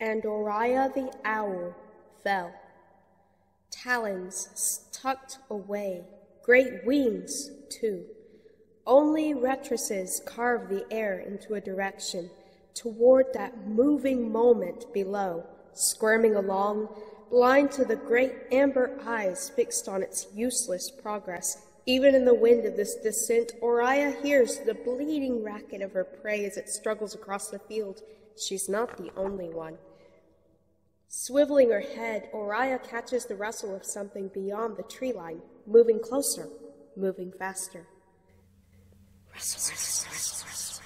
And Oria the owl fell, talons tucked away, great wings, too. Only rectrices carve the air into a direction toward that moving moment below, squirming along, blind to the great amber eyes fixed on its useless progress. Even in the wind of this descent, Oria hears the bleeding racket of her prey as it struggles across the field. She's not the only one. Swiveling her head, Oria catches the rustle of something beyond the tree line, moving closer, moving faster. Rustle, rustle, rustle, rustle,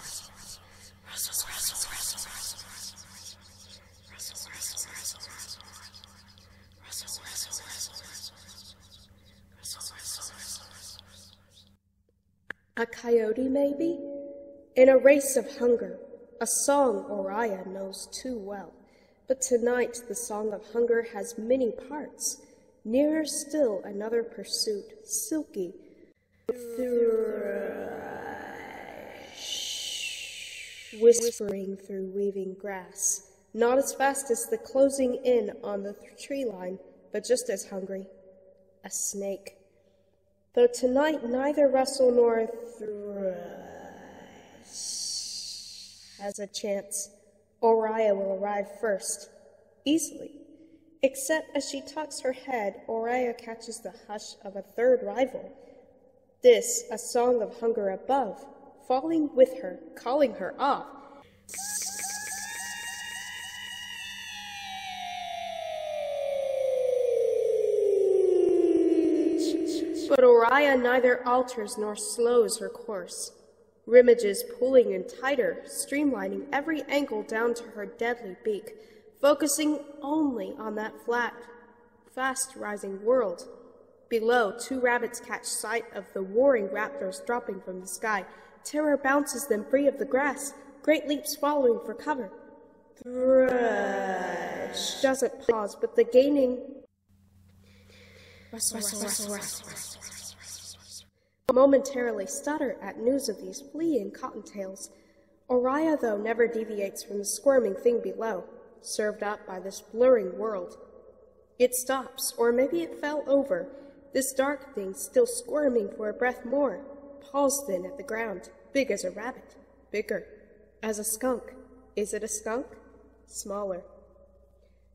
rustle, rustle, rustle, rustle, rustle, rustle, rustle, rustle, A coyote, maybe? In a race of hunger, a song Oria knows too well. But tonight the song of hunger has many parts. Nearer still another pursuit, silky. Whispering through weaving grass, not as fast as the closing in on the tree line, but just as hungry. A snake. Though tonight neither rustle nor thrush has a chance. Oria will arrive first, easily. Except as she tucks her head, Oria catches the hush of a third rival. This, a song of hunger above, falling with her, calling her off. But Oria neither alters nor slows her course. Rimages pulling in tighter, streamlining every angle down to her deadly beak, focusing only on that flat, fast rising world. Below, two rabbits catch sight of the warring raptors dropping from the sky. Terror bounces them free of the grass, great leaps following for cover. Thrush doesn't pause, but the gaining rustle, rustle, rustle, rustle, rustle, momentarily stutter at news of these fleeing cottontails. Oria, though, never deviates from the squirming thing below, served up by this blurring world. It stops, or maybe it fell over, this dark thing still squirming for a breath more, paws then at the ground, big as a rabbit, bigger, as a skunk. Is it a skunk? Smaller.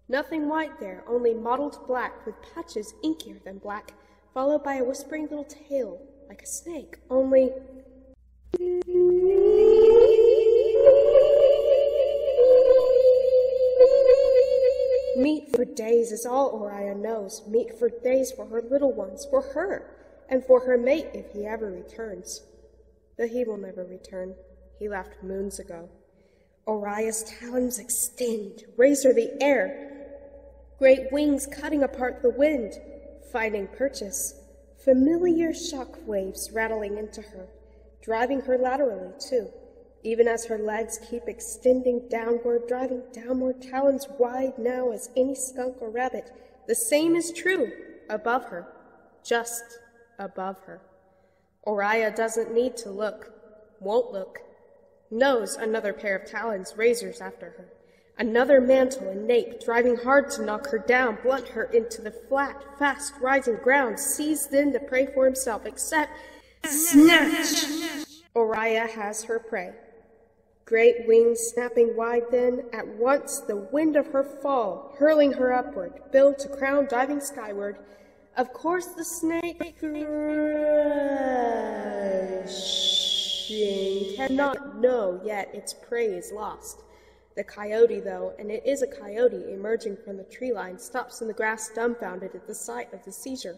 Nothing white there, only mottled black with patches inkier than black, followed by a whispering little tail like a snake, only. Meat for days is all Oria knows. Meat for days for her little ones, for her, and for her mate if he ever returns. But he will never return. He left moons ago. Oria's talons extend, razor the air, great wings cutting apart the wind, finding purchase familiar shock waves rattling into her, driving her laterally, too, even as her legs keep extending downward, driving downward, talons wide now as any skunk or rabbit. The same is true above her, just above her. Oria doesn't need to look, won't look, knows another pair of talons, razors after her. Another mantle and nape, driving hard to knock her down, blunt her into the flat, fast rising ground, seized then to prey for himself, except snatch! Oria has her prey. Great wings snapping wide then, at once the wind of her fall, hurling her upward, bill to crown diving skyward. Of course the snake thrashing cannot know yet its prey is lost. The coyote, though, and it is a coyote emerging from the tree line, stops in the grass dumbfounded at the sight of the seizure,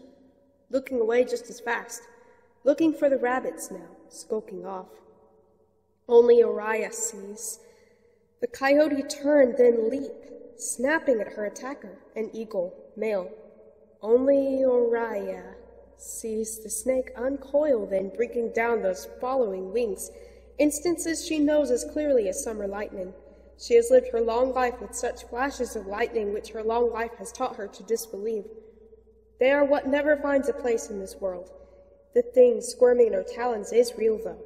looking away just as fast, looking for the rabbits now, skulking off. Only Oria sees. The coyote turn, then leap, snapping at her attacker, an eagle, male. Only Oria sees the snake uncoil, then breaking down those following wings, instances she knows as clearly as summer lightning. She has lived her long life with such flashes of lightning which her long life has taught her to disbelieve. They are what never finds a place in this world. The thing squirming in her talons is real, though,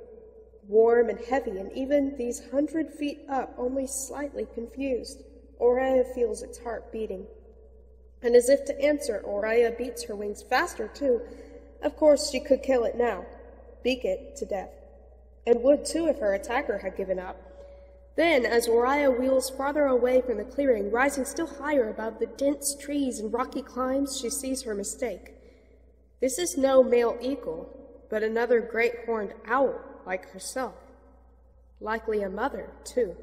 warm and heavy, and even these hundred feet up only slightly confused. Oria feels its heart beating. And as if to answer, Oria beats her wings faster, too. Of course, she could kill it now, beak it to death, and would, too, if her attacker had given up. Then, as Oria wheels farther away from the clearing, rising still higher above the dense trees and rocky climbs, she sees her mistake. This is no male eagle, but another great horned owl like herself. Likely a mother, too.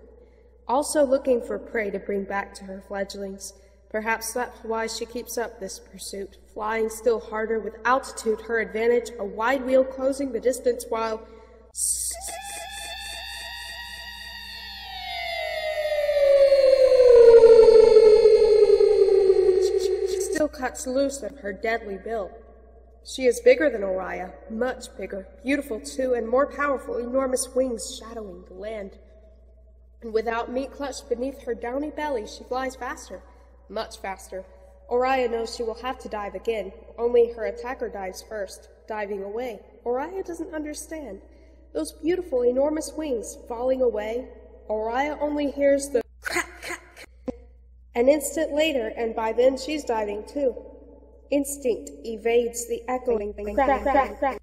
Also looking for prey to bring back to her fledglings. Perhaps that's why she keeps up this pursuit, flying still harder with altitude her advantage, a wide wheel closing the distance while cuts loose of her deadly bill. She is bigger than Oria, much bigger, beautiful too, and more powerful, enormous wings shadowing the land. And without meat clutched beneath her downy belly, she flies faster, much faster. Oria knows she will have to dive again, only her attacker dives first, diving away. Oria doesn't understand. Those beautiful, enormous wings falling away, Oria only hears the crack, crack, crack, an instant later, and by then she's diving too. Instinct evades the echoing crack, crack, crack,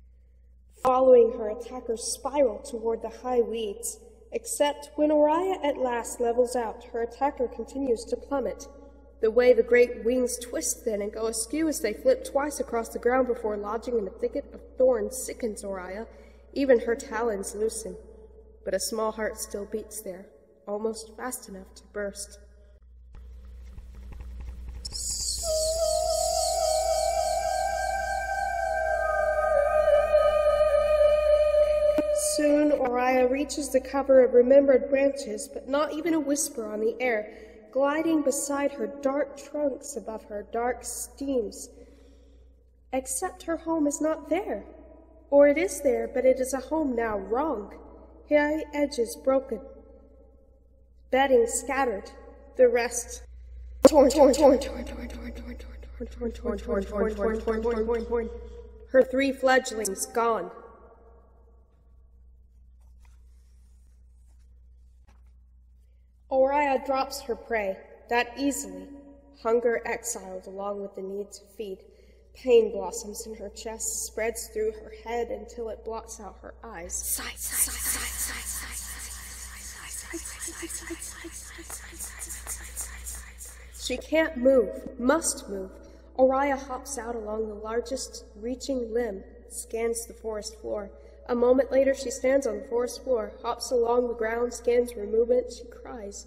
following her attacker's spiral toward the high weeds. Except when Oria at last levels out, her attacker continues to plummet. The way the great wings twist then and go askew as they flip twice across the ground before lodging in a thicket of thorns sickens Oria. Even her talons loosen. But a small heart still beats there, almost fast enough to burst. Oria reaches the cover of remembered branches, but not even a whisper on the air, gliding beside her dark trunks above her dark steams. Except her home is not there. Or it is there, but it is a home now wrong. High edges broken, bedding scattered, the rest torn, torn, torn, torn, torn, torn, torn, torn, torn, torn, torn, torn, torn, torn, torn, torn, torn, torn. Her three fledglings gone. Oria drops her prey that easily, hunger exiled along with the need to feed. Pain blossoms in her chest, spreads through her head until it blots out her eyes. She can't move, must move. Oria hops out along the largest reaching limb, scans the forest floor. A moment later, she stands on the forest floor, hops along the ground, scans her movement. She cries.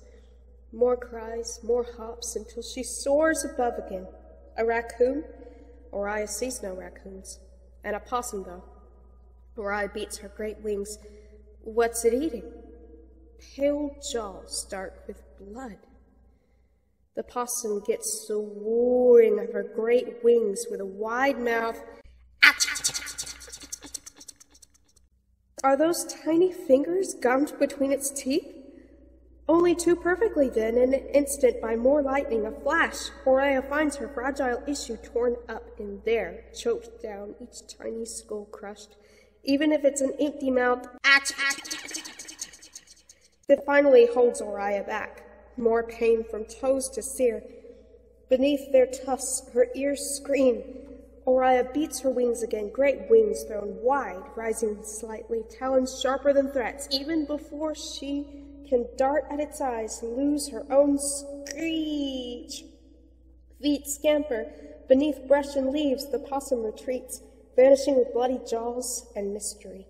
More cries, more hops, until she soars above again. A raccoon? Oria sees no raccoons. And a possum, though. Oria beats her great wings. What's it eating? Pale jaws dark with blood. The possum gets the soaring of her great wings with a wide mouth. Are those tiny fingers gummed between its teeth? Only too perfectly then, in an instant, by more lightning, a flash, Oria finds her fragile issue torn up in there, choked down, each tiny skull crushed. Even if it's an empty mouth, that finally holds Oria back. More pain from toes to sear. Beneath their tufts, her ears scream. Oria beats her wings again, great wings thrown wide, rising slightly, talons sharper than threats, even before she can dart at its eyes, lose her own screech. Feet scamper. Beneath brush and leaves, the possum retreats, vanishing with bloody jaws and mystery.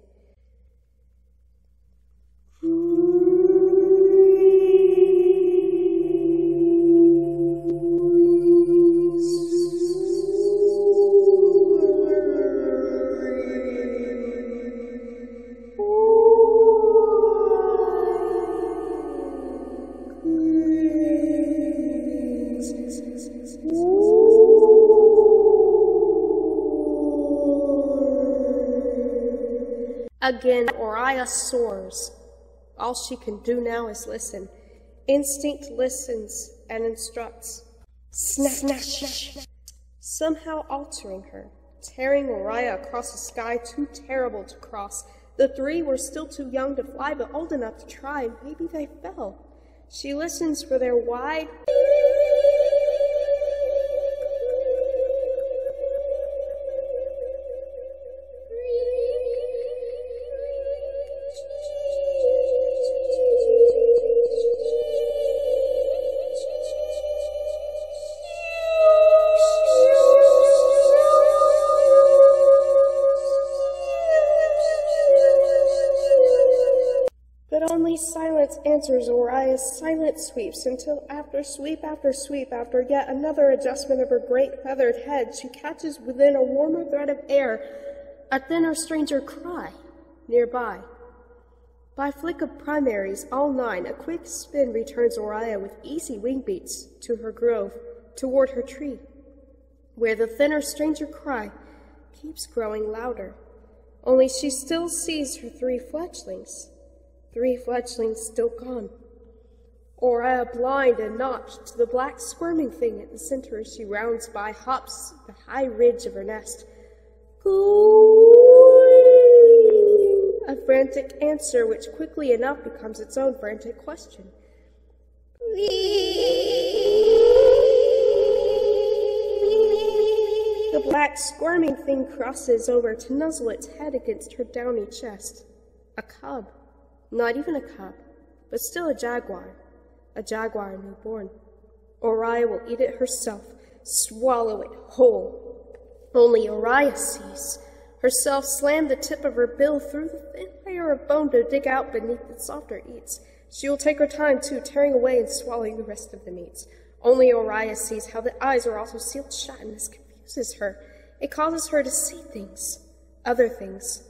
Again, Oria soars. All she can do now is listen. Instinct listens and instructs. Snap, snap, Somehow altering her, tearing Oria across a sky too terrible to cross. The three were still too young to fly, but old enough to try. Maybe they fell. She listens for their wide answers Oria's silent sweeps until after sweep after sweep, after yet another adjustment of her great feathered head, she catches within a warmer thread of air a thinner stranger cry nearby. By flick of primaries, all nine, a quick spin returns Oria with easy wing beats to her grove, toward her tree, where the thinner stranger cry keeps growing louder. Only she still sees her three fledglings three fledglings still gone. Oria, blind and notched to the black squirming thing at the center as she rounds by, hops the high ridge of her nest. A frantic answer which quickly enough becomes its own frantic question. The black squirming thing crosses over to nuzzle its head against her downy chest. A cub. Not even a cub, but still a jaguar, a jaguar newborn. Oria will eat it herself, swallow it whole. Only Oria sees herself slam the tip of her bill through the thin layer of bone to dig out beneath the softer eats. She will take her time, too, tearing away and swallowing the rest of the meats. Only Oria sees how the eyes are also sealed shut, and this confuses her. It causes her to see things, other things.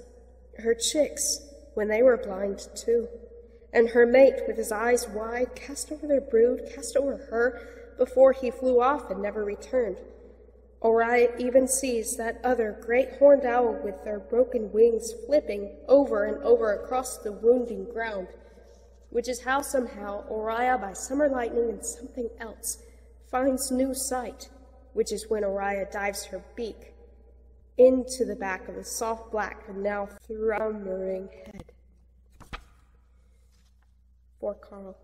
Her chicks, when they were blind too. And her mate, with his eyes wide, cast over their brood, cast over her, before he flew off and never returned. Oria even sees that other great horned owl with their broken wings flipping over and over across the wounding ground, which is how somehow Oria, by summer lightning and something else, finds new sight, which is when Oria dives her beak into the back of the soft black and now thrummering head. For Carl.